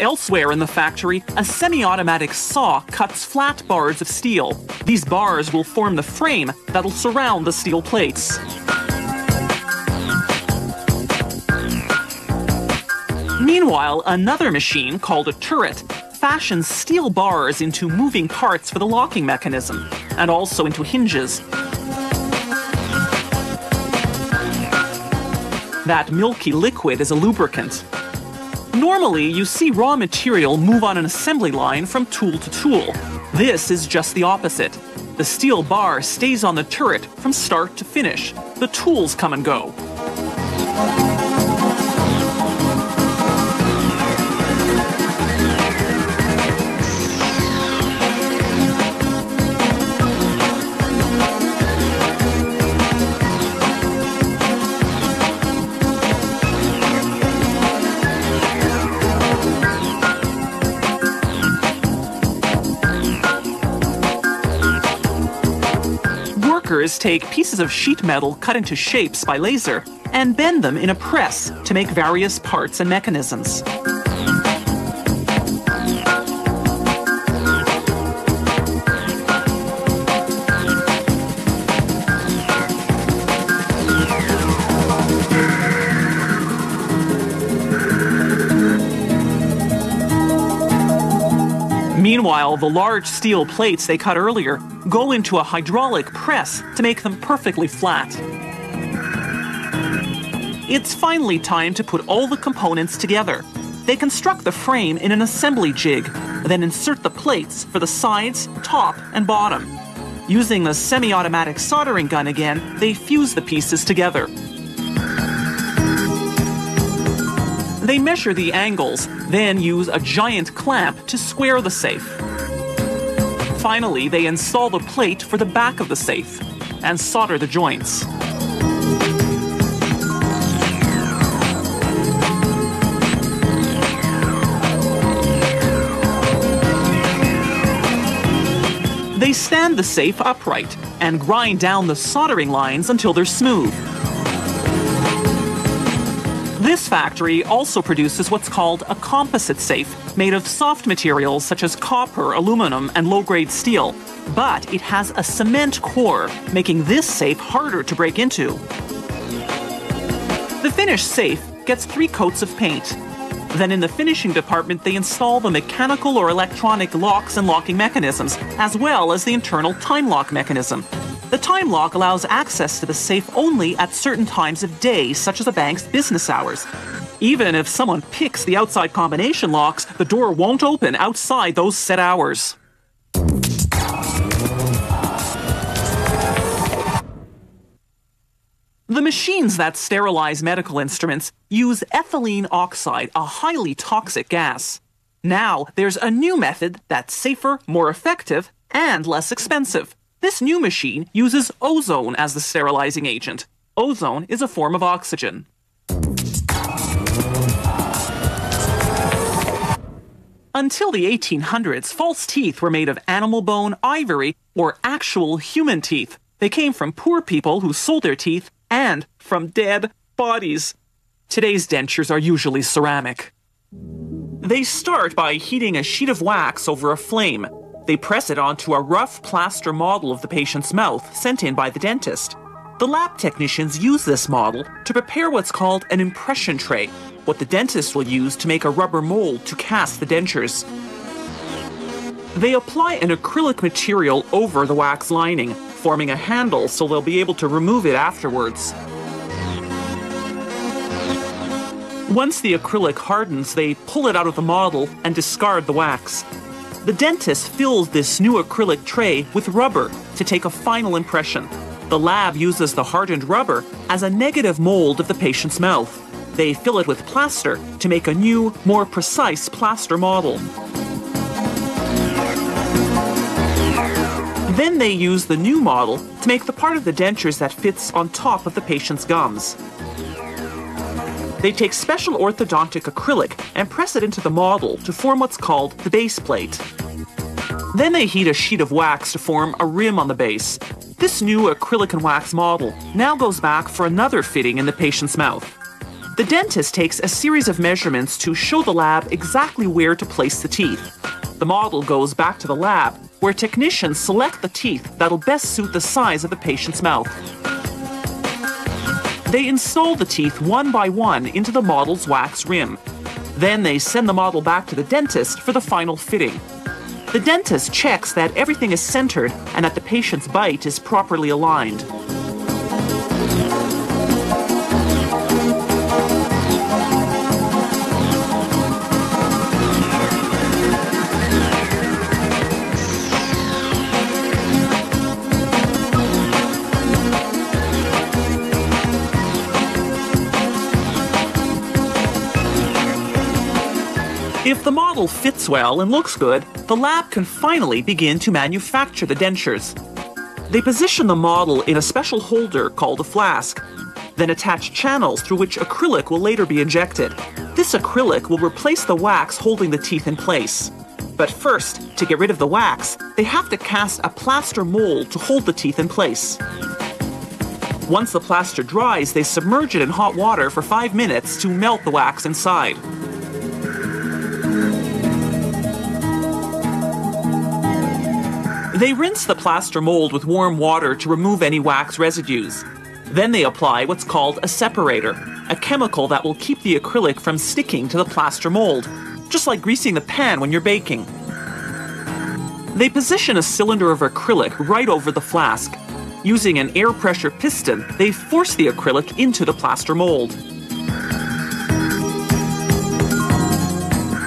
Elsewhere in the factory, a semi automatic saw cuts flat bars of steel. These bars will form the frame that'll surround the steel plates. Meanwhile, another machine called a turret fashions steel bars into moving parts for the locking mechanism and also into hinges. That milky liquid is a lubricant. Normally, you see raw material move on an assembly line from tool to tool. This is just the opposite. The steel bar stays on the turret from start to finish. The tools come and go. Take pieces of sheet metal cut into shapes by laser and bend them in a press to make various parts and mechanisms. Meanwhile, the large steel plates they cut earlier go into a hydraulic press to make them perfectly flat. It's finally time to put all the components together. They construct the frame in an assembly jig, then insert the plates for the sides, top, and bottom. Using the semi automatic soldering gun again, they fuse the pieces together. They measure the angles, then use a giant clamp to square the safe. Finally, they install the plate for the back of the safe and solder the joints. They stand the safe upright and grind down the soldering lines until they're smooth. This factory also produces what's called a composite safe, made of soft materials such as copper, aluminum, and low grade steel. But it has a cement core, making this safe harder to break into. The finished safe gets three coats of paint. Then, in the finishing department, they install the mechanical or electronic locks and locking mechanisms, as well as the internal time lock mechanism. The time lock allows access to the safe only at certain times of day, such as a bank's business hours. Even if someone picks the outside combination locks, the door won't open outside those set hours. The machines that sterilize medical instruments use ethylene oxide, a highly toxic gas. Now, there's a new method that's safer, more effective, and less expensive. This new machine uses ozone as the sterilizing agent. Ozone is a form of oxygen. Until the 1800s, false teeth were made of animal bone, ivory, or actual human teeth. They came from poor people who sold their teeth and from dead bodies. Today's dentures are usually ceramic. They start by heating a sheet of wax over a flame. They press it onto a rough plaster model of the patient's mouth sent in by the dentist. The lab technicians use this model to prepare what's called an impression tray, what the dentist will use to make a rubber mold to cast the dentures. They apply an acrylic material over the wax lining, forming a handle so they'll be able to remove it afterwards. Once the acrylic hardens, they pull it out of the model and discard the wax. The dentist fills this new acrylic tray with rubber to take a final impression. The lab uses the hardened rubber as a negative mold of the patient's mouth. They fill it with plaster to make a new, more precise plaster model. Then they use the new model to make the part of the dentures that fits on top of the patient's gums. They take special orthodontic acrylic and press it into the model to form what's called the base plate. Then they heat a sheet of wax to form a rim on the base. This new acrylic and wax model now goes back for another fitting in the patient's mouth. The dentist takes a series of measurements to show the lab exactly where to place the teeth. The model goes back to the lab, where technicians select the teeth that'll best suit the size of the patient's mouth. They install the teeth one by one into the model's wax rim. Then they send the model back to the dentist for the final fitting. The dentist checks that everything is centered and that the patient's bite is properly aligned. If the model fits well and looks good, the lab can finally begin to manufacture the dentures. They position the model in a special holder called a flask, then attach channels through which acrylic will later be injected. This acrylic will replace the wax holding the teeth in place. But first, to get rid of the wax, they have to cast a plaster mold to hold the teeth in place. Once the plaster dries, they submerge it in hot water for five minutes to melt the wax inside. They rinse the plaster mold with warm water to remove any wax residues. Then they apply what's called a separator, a chemical that will keep the acrylic from sticking to the plaster mold, just like greasing the pan when you're baking. They position a cylinder of acrylic right over the flask. Using an air pressure piston, they force the acrylic into the plaster mold.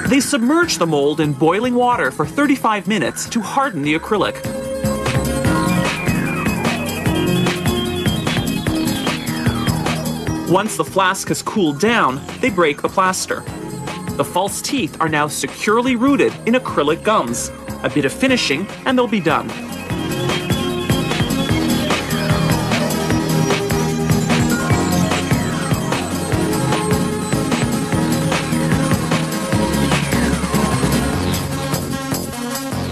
They submerge the mold in boiling water for 35 minutes to harden the acrylic. Once the flask has cooled down, they break the plaster. The false teeth are now securely rooted in acrylic gums. A bit of finishing, and they'll be done.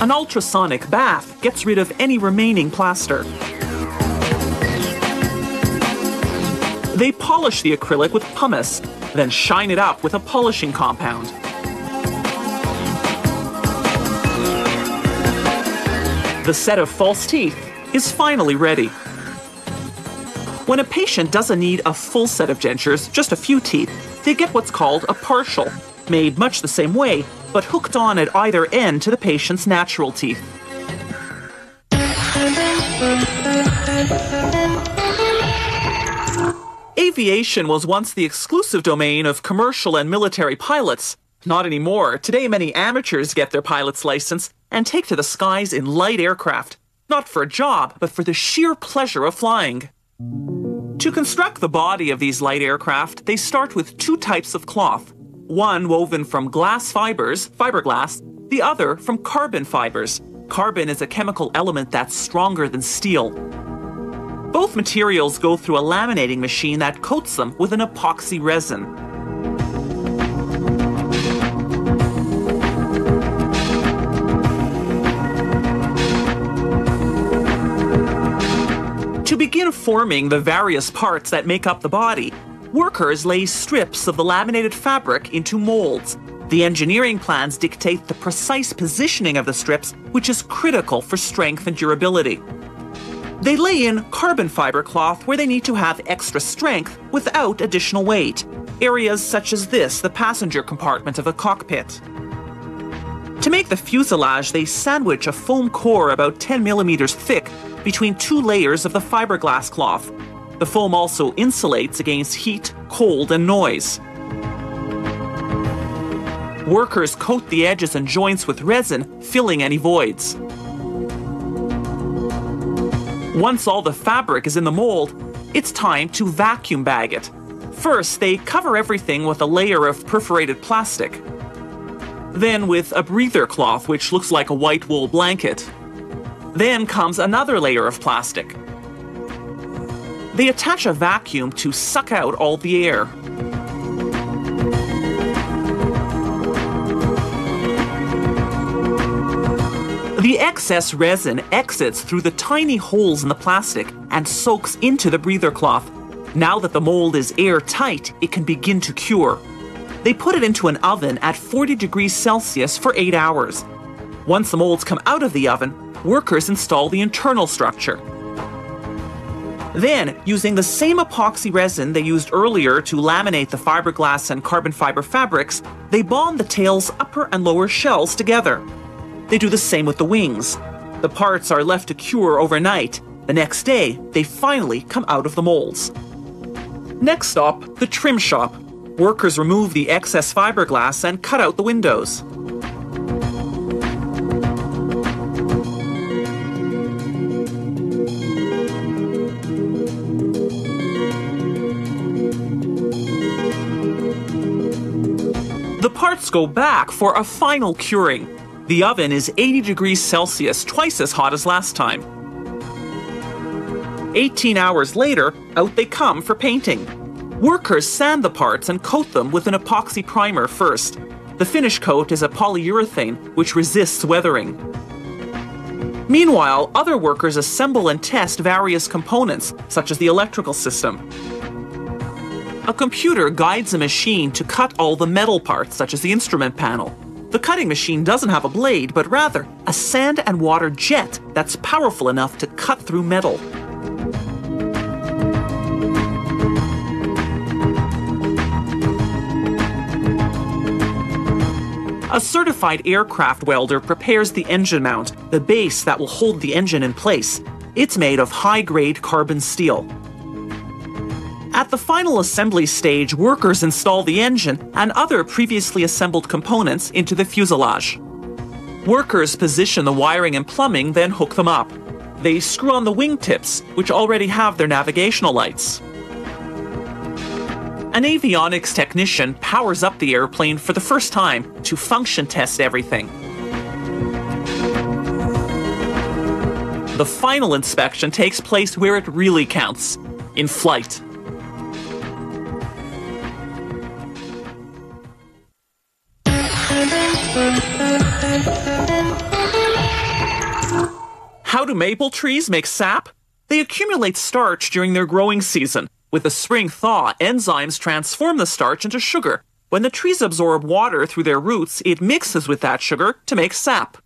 An ultrasonic bath gets rid of any remaining plaster. They polish the acrylic with pumice, then shine it up with a polishing compound. The set of false teeth is finally ready. When a patient doesn't need a full set of dentures, just a few teeth, they get what's called a partial, made much the same way, but hooked on at either end to the patient's natural teeth. Aviation was once the exclusive domain of commercial and military pilots. Not anymore. Today, many amateurs get their pilot's license and take to the skies in light aircraft. Not for a job, but for the sheer pleasure of flying. To construct the body of these light aircraft, they start with two types of cloth one woven from glass fibers, fiberglass, the other from carbon fibers. Carbon is a chemical element that's stronger than steel. Both materials go through a laminating machine that coats them with an epoxy resin. To begin forming the various parts that make up the body, workers lay strips of the laminated fabric into molds. The engineering plans dictate the precise positioning of the strips, which is critical for strength and durability. They lay in carbon fiber cloth where they need to have extra strength without additional weight. Areas such as this, the passenger compartment of a cockpit. To make the fuselage, they sandwich a foam core about 10 millimeters thick between two layers of the fiberglass cloth. The foam also insulates against heat, cold, and noise. Workers coat the edges and joints with resin, filling any voids. Once all the fabric is in the mold, it's time to vacuum bag it. First, they cover everything with a layer of perforated plastic. Then with a breather cloth, which looks like a white wool blanket. Then comes another layer of plastic. They attach a vacuum to suck out all the air. The excess resin exits through the tiny holes in the plastic and soaks into the breather cloth. Now that the mold is airtight, it can begin to cure. They put it into an oven at 40 degrees Celsius for 8 hours. Once the molds come out of the oven, workers install the internal structure. Then, using the same epoxy resin they used earlier to laminate the fiberglass and carbon fiber fabrics, they bond the tail's upper and lower shells together. They do the same with the wings. The parts are left to cure overnight. The next day, they finally come out of the molds. Next stop, the trim shop. Workers remove the excess fiberglass and cut out the windows. Go back for a final curing. The oven is 80 degrees Celsius, twice as hot as last time. 18 hours later, out they come for painting. Workers sand the parts and coat them with an epoxy primer first. The finish coat is a polyurethane which resists weathering. Meanwhile, other workers assemble and test various components, such as the electrical system. A computer guides a machine to cut all the metal parts, such as the instrument panel. The cutting machine doesn't have a blade, but rather a sand and water jet that's powerful enough to cut through metal. A certified aircraft welder prepares the engine mount, the base that will hold the engine in place. It's made of high grade carbon steel. At the final assembly stage, workers install the engine and other previously assembled components into the fuselage. Workers position the wiring and plumbing, then hook them up. They screw on the wingtips, which already have their navigational lights. An avionics technician powers up the airplane for the first time to function test everything. The final inspection takes place where it really counts in flight. Maple trees make sap? They accumulate starch during their growing season. With the spring thaw, enzymes transform the starch into sugar. When the trees absorb water through their roots, it mixes with that sugar to make sap.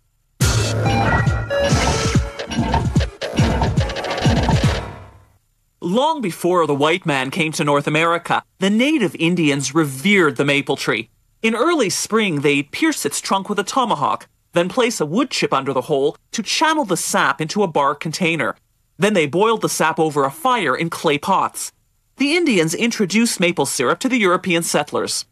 Long before the white man came to North America, the native Indians revered the maple tree. In early spring, they'd pierce its trunk with a tomahawk, then place a wood chip under the hole to channel the sap into a bark container. Then they boiled the sap over a fire in clay pots the Indians introduced maple syrup to the European settlers.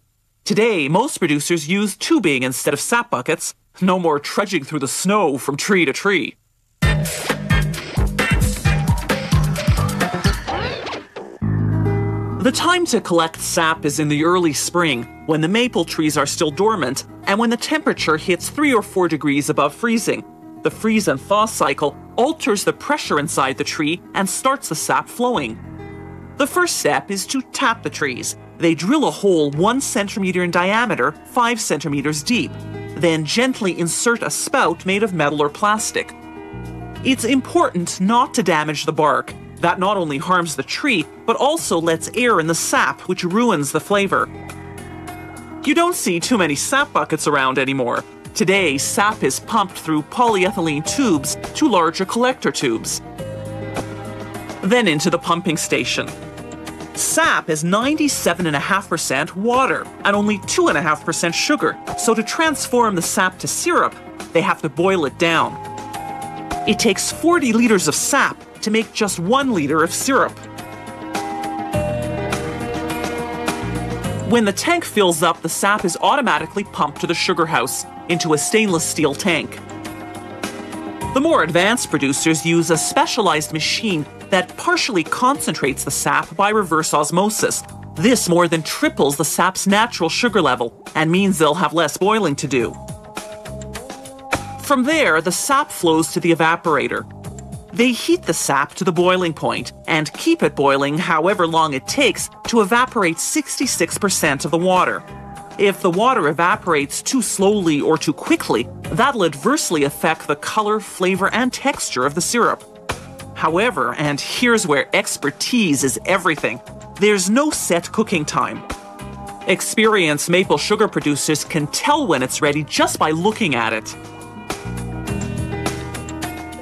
Today, most producers use tubing instead of sap buckets. No more trudging through the snow from tree to tree. The time to collect sap is in the early spring, when the maple trees are still dormant, and when the temperature hits 3 or 4 degrees above freezing. The freeze and thaw cycle alters the pressure inside the tree and starts the sap flowing. The first step is to tap the trees. They drill a hole one centimeter in diameter, five centimeters deep, then gently insert a spout made of metal or plastic. It's important not to damage the bark. That not only harms the tree, but also lets air in the sap, which ruins the flavor. You don't see too many sap buckets around anymore. Today, sap is pumped through polyethylene tubes to larger collector tubes. Then into the pumping station. Sap is 97.5% water and only 2.5% sugar, so to transform the sap to syrup, they have to boil it down. It takes 40 liters of sap to make just one liter of syrup. When the tank fills up, the sap is automatically pumped to the sugar house into a stainless steel tank. The more advanced producers use a specialized machine that partially concentrates the sap by reverse osmosis. This more than triples the sap's natural sugar level and means they'll have less boiling to do. From there, the sap flows to the evaporator. They heat the sap to the boiling point and keep it boiling however long it takes to evaporate 66% of the water. If the water evaporates too slowly or too quickly, that'll adversely affect the color, flavor, and texture of the syrup. However, and here's where expertise is everything, There's no set cooking time. Experienced maple sugar producers can tell when it's ready just by looking at it.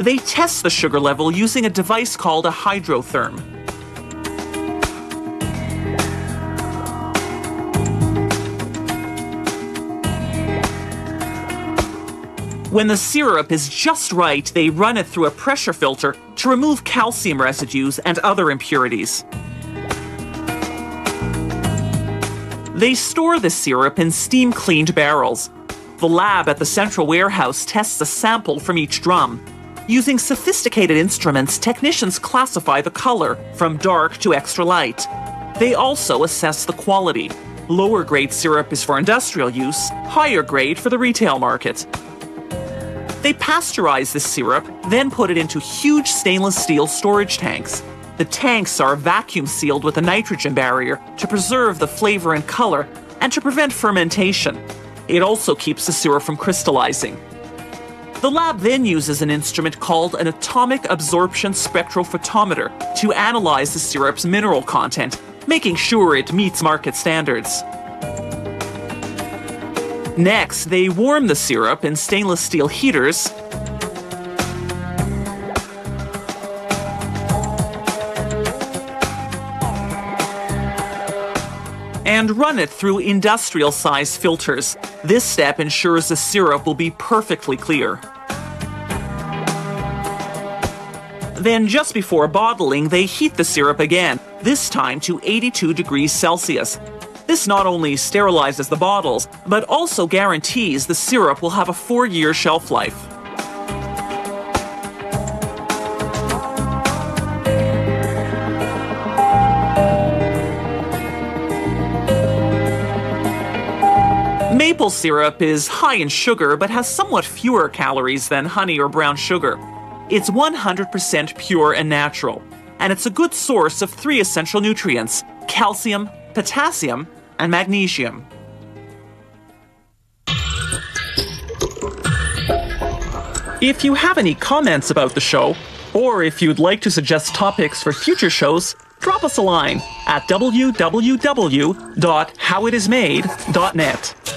They test the sugar level using a device called a hydrotherm. When the syrup is just right, they run it through a pressure filter to remove calcium residues and other impurities. They store the syrup in steam cleaned barrels. The lab at the central warehouse tests a sample from each drum. Using sophisticated instruments, technicians classify the color from dark to extra light. They also assess the quality. Lower grade syrup is for industrial use, higher grade for the retail market. They pasteurize the syrup, then put it into huge stainless steel storage tanks. The tanks are vacuum sealed with a nitrogen barrier to preserve the flavor and color and to prevent fermentation. It also keeps the syrup from crystallizing. The lab then uses an instrument called an atomic absorption spectrophotometer to analyze the syrup's mineral content, making sure it meets market standards. Next, they warm the syrup in stainless steel heaters. And run it through industrial size filters. This step ensures the syrup will be perfectly clear. Then, just before bottling, they heat the syrup again, this time to 82 degrees Celsius. This not only sterilizes the bottles, but also guarantees the syrup will have a four year shelf life. Maple syrup is high in sugar but has somewhat fewer calories than honey or brown sugar. It's 100% pure and natural, and it's a good source of three essential nutrients calcium, potassium, and magnesium. If you have any comments about the show, or if you'd like to suggest topics for future shows, drop us a line at www.howitismade.net.